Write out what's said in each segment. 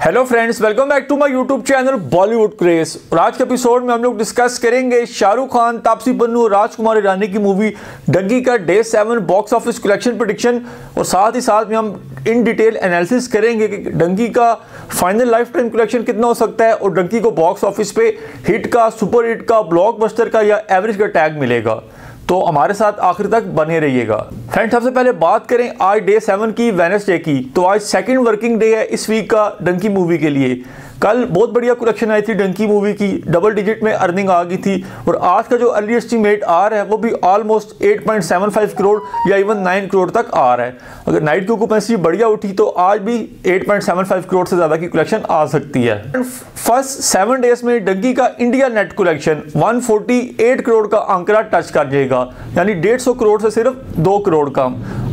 Hello friends welcome back to my YouTube channel Bollywood craze और आज के episode में हम लोग डिस्कस करेंगे शाहरुख खान, तापसी पन्नू और राजकुमार ईरानी की मूवी डग्गी का day seven box office collection prediction और साथ ही साथ में हम इन डिटेल एनालिसिस करेंगे कि डंकी का फाइनल लाइफ टाइम कलेक्शन कितना हो सकता है और डंकी को बॉक्स ऑफ़िस पे हिट का सुपर हिट का ब्लॉकबस्टर का या एवरेज का टैग मिलेगा। तो हमारे साथ आखिर तक बने रहिएगा। फ्रेंड सबसे पहले बात करें आज डे सेवन की वेनसडे की। तो आज सेकंड वर्किंग डे है इस वीक का डंकी मूवी के लिए। कल बहुत बढ़िया कलेक्शन आई थी डंकी मूवी की। डबल डिजिट में अर्निंग आ गई थी। और आज का जो अर्ली एस्टिमेट आ रहा है, वो भी ऑलमोस्ट 8.75 करोड़ या इवन 9 करोड़ तक आ रहा है। अगर नाइट की ऑक्यूपेंसी बढ़िया उठी तो आज भी 8.75 करोड़ से ज़्यादा की कलेक्शन आ सकती है। फ़र्स्ट सेवन डेज़ में डंकी का इंडिया नेट कलेक्शन 148 करोड़ का आंकड़ा टच कर जाएगा यानी 150 करोड़ से सिर्फ़ दो करोड़ का।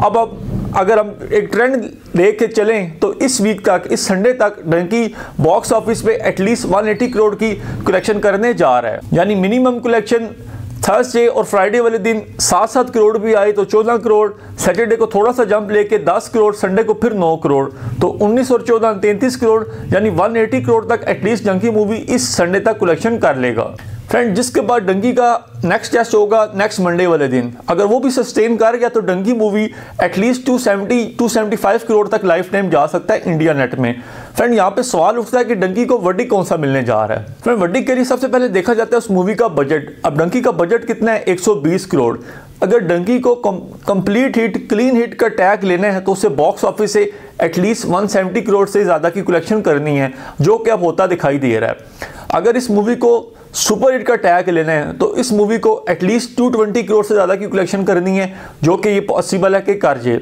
अब अब अगर हम एक ट्रेंड देख के चलें तो इस वीक तक, इस संडे तक डंकी बॉक्स ऑफ़िस पे एटलीस्ट 180 करोड़ की कलेक्शन करने जा रहा है। यानी मिनिमम कलेक्शन थर्सडे और फ्राइडे वाले दिन सात सात करोड़ भी आए तो चौदह करोड़ सैटरडे को थोड़ा सा जंप लेके दस करोड़ संडे को फिर नौ करोड़ तो उन्नीस और चौदह, तैंतीस करोड़ यानी 180 करोड़ तक एटलीस्ट डंकी मूवी इस संडे तक कलेक्शन कर लेगा। फ्रेंड जिसके बाद डंगी का नेक्स्ट टेस्ट होगा नेक्स्ट मंडे वाले दिन। अगर वो भी सस्टेन कर गया तो डंगी मूवी एटलीस्ट 270 275 करोड़ तक लाइफ टाइम जा सकता है इंडिया नेट में। फ्रेंड यहाँ पे सवाल उठता है कि डंकी को वड्डी कौन सा मिलने जा रहा है? फ्रेंड वड्डी के लिए सबसे पहले देखा जाता है उस मूवी का बजट अब डंकी का बजट कितना है? 120 करोड़ अगर डंकी को कंप्लीट हिट क्लीन हिट का टैग लेना है तो उसे बॉक्स ऑफ़िस से एटलीस्ट 170 करोड़ से ज़्यादा की कलेक्शन करनी है, जो कि अब होता दिखाई दे रहा है। अगर इस मूवी को सुपर हिट का टैग लेना है तो इस मूवी को एटलीस्ट 220 करोड़ से ज़्यादा की कलेक्शन करनी है, जो कि ये पॉसिबल है कि कर जाए।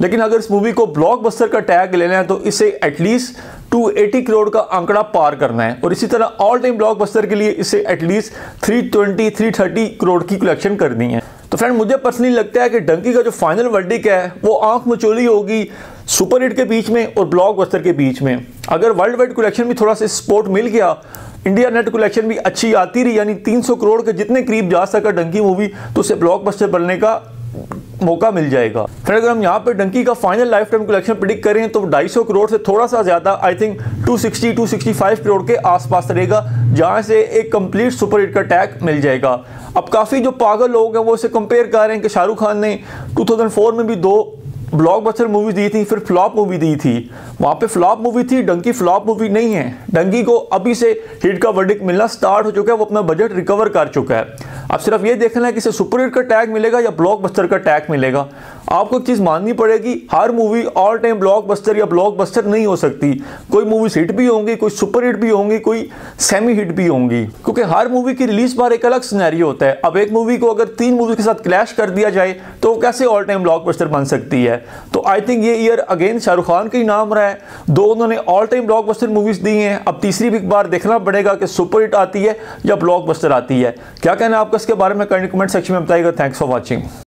लेकिन अगर इस मूवी को ब्लॉकबस्टर का टैग लेना है तो इसे एटलीस्ट 280 करोड़ का आंकड़ा पार करना है। और इसी तरह ऑल टाइम ब्लॉकबस्टर के लिए इसे एटलीस्ट 320 330 करोड़ की कलेक्शन करनी है। तो फ्रेंड मुझे पर्सनली लगता है कि डंकी का जो फाइनल वर्डिक है, वो आँख मचोली होगी सुपर हिट के बीच में और ब्लॉकबस्टर के बीच में। अगर वर्ल्ड वाइड कलेक्शन भी थोड़ा सा सपोर्ट मिल गया इंडिया नेट कलेक्शन भी अच्छी आती रही, यानी 300 करोड़ के जितने करीब जा सका डंकी मूवी तो उसे ब्लॉकबस्टर बनने का मौका मिल जाएगा। फिर अगर हम यहाँ पर डंकी का final life time collection predict करें तो 250 करोड़ से थोड़ा सा ज़्यादा आई थिंक 260 265 करोड़ के आसपास रहेगा, जहाँ से एक कंप्लीट सुपर हिट का टैग मिल जाएगा। अब काफ़ी जो पागल लोग हैं, वो इसे कंपेयर कर रहे हैं कि शाहरुख खान ने 2004 में भी दो ब्लॉकबस्टर मूवी दी थी, फिर फ्लॉप मूवी दी थी। वहाँ पे फ्लॉप मूवी थी, डंकी फ्लॉप मूवी नहीं है। डंकी को अभी से हिट का वर्डिक मिलना स्टार्ट हो चुका है, वो अपना बजट रिकवर कर चुका है। अब सिर्फ़ ये देखना है कि इसे सुपर हिट का टैग मिलेगा या ब्लॉकबस्टर का टैग मिलेगा। आपको एक चीज़ माननी पड़ेगी, हर मूवी ऑल टाइम ब्लॉकबस्टर या ब्लॉकबस्टर नहीं हो सकती। कोई मूवी हिट भी होंगी, कोई सुपर हिट भी होंगी, कोई सेमी हिट भी होंगी। क्योंकि हर मूवी की रिलीज़ बार एक अलग सिनेरियो होता है। अब एक मूवी को अगर तीन मूवी के साथ क्लैश कर दिया जाए तो वो कैसे ऑल टाइम ब्लॉकबस्टर बन सकती है? तो आई थिंक ये ईयर अगेन शाहरुख खान का ही नाम रहा है। दो उन्होंने ऑल टाइम ब्लॉकबस्टर मूवीज़ दी हैं। अब तीसरी भी एक बार देखना पड़ेगा कि सुपर हिट आती है या ब्लॉकबस्टर आती है। क्या कहना है आपका इसके बारे में? कमेंट सेक्शन में बताइएगा। Thanks for watching